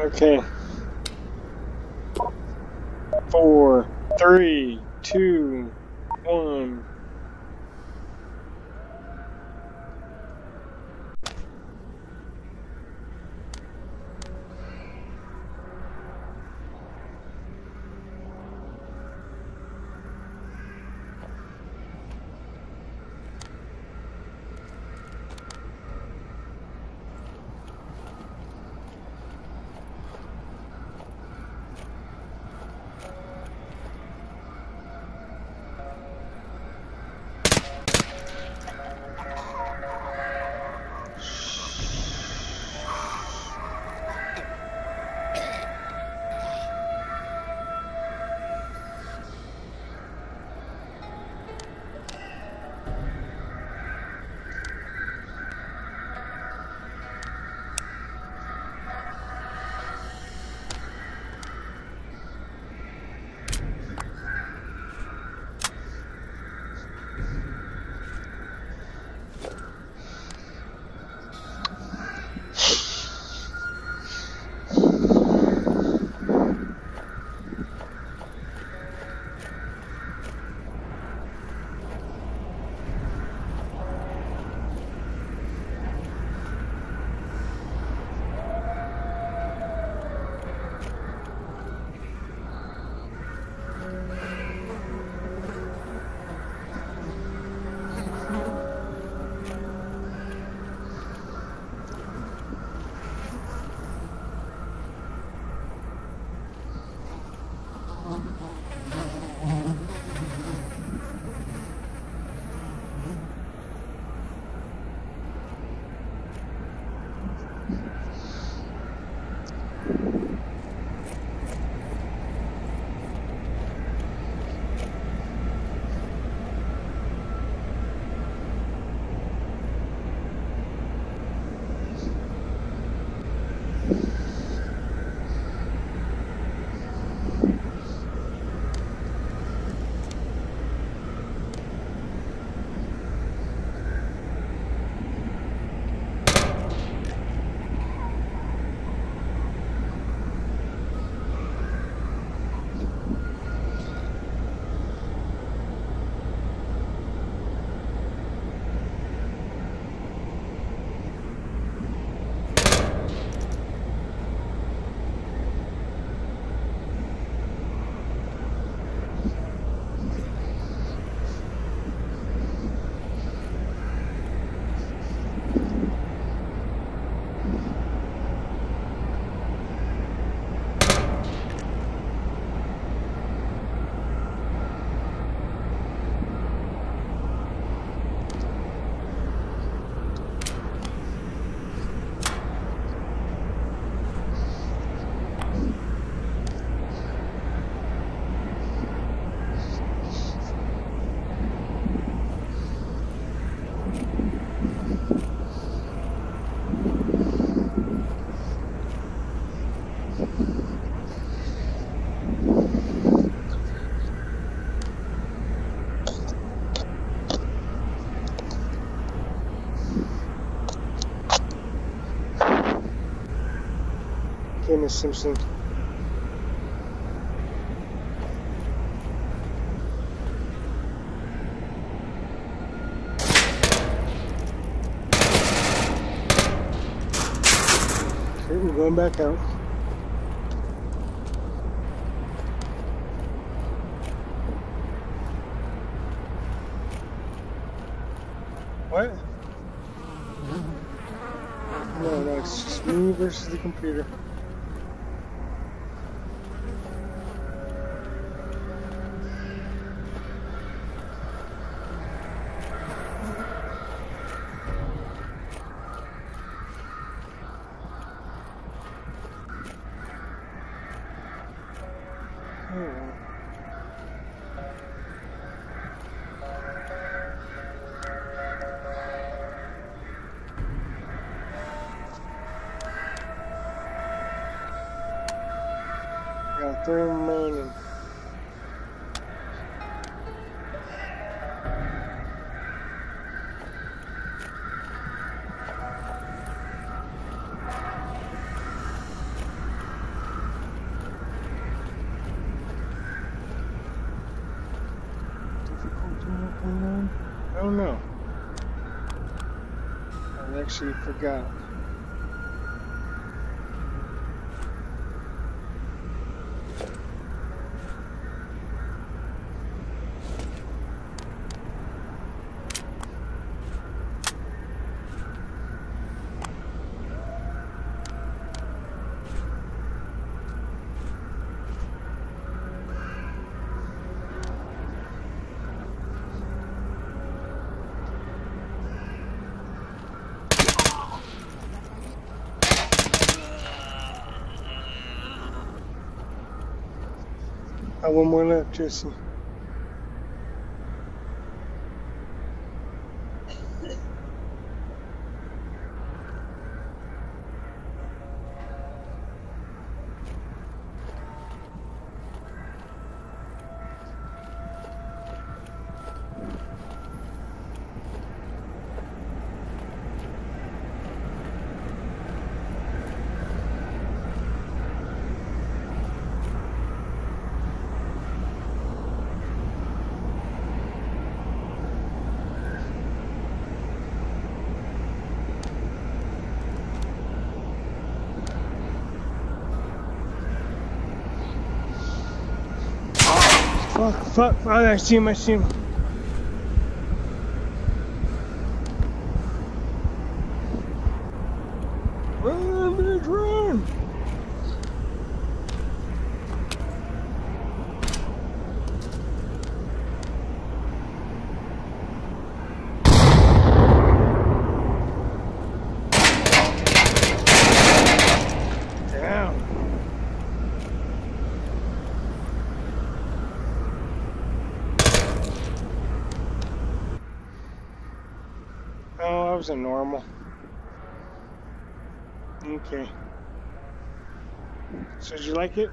Okay. Four, three, two, one. Okay, Miss Simpson. Okay, we're going back out. What? Mm-hmm. No, no, it's just me versus the computer. remaining. I don't know. I actually forgot. I one more left, Jesse. Fuck, fuck, fuck, I see him, I see him. Was a normal. Okay. So did you like it?